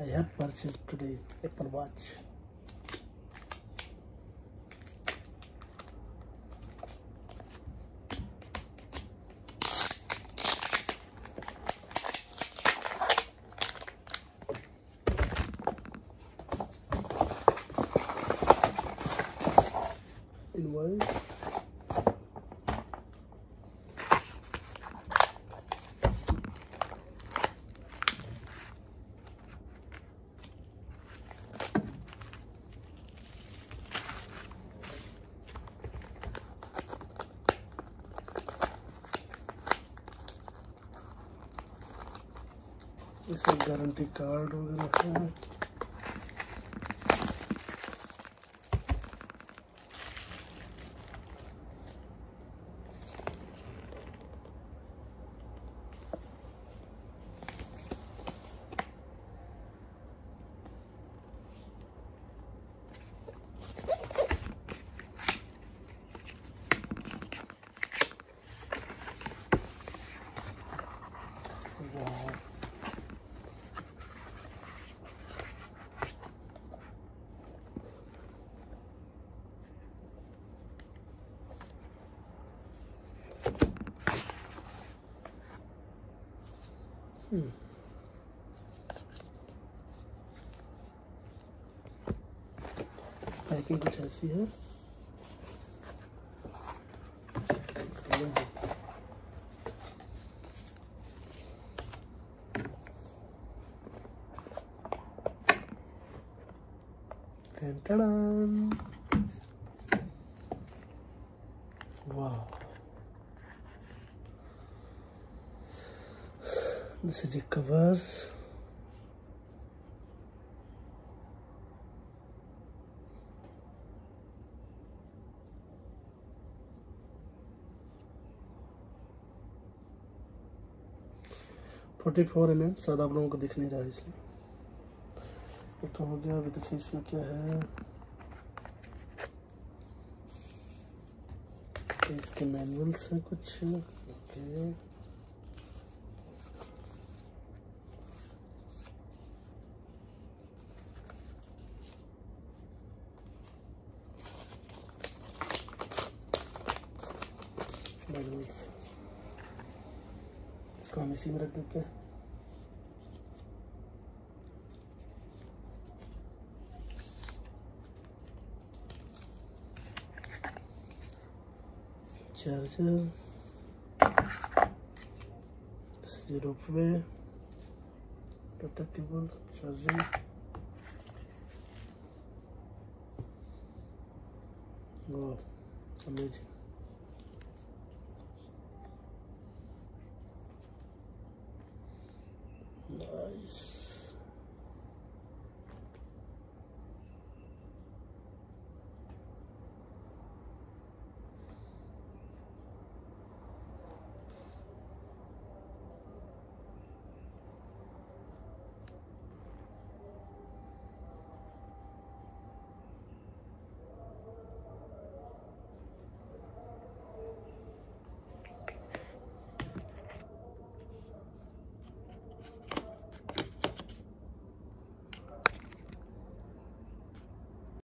I have purchased today Apple Watch. Invoice. इसमें guarantee card वगैरह है। Hmm. पैकिंग कुछ ऐसी है Dun, Wow. This is the covers. Forty four M M शायद आप लोगों को दिख नहीं रहा है इसलिए। ये तो हो गया, अभी देखिए इसमें क्या है। इसके मैनुअल्स हैं कुछ। ओके। इसको हम इसी में रख देते हैं। Charger. Zero cable charging god amazing Jesus.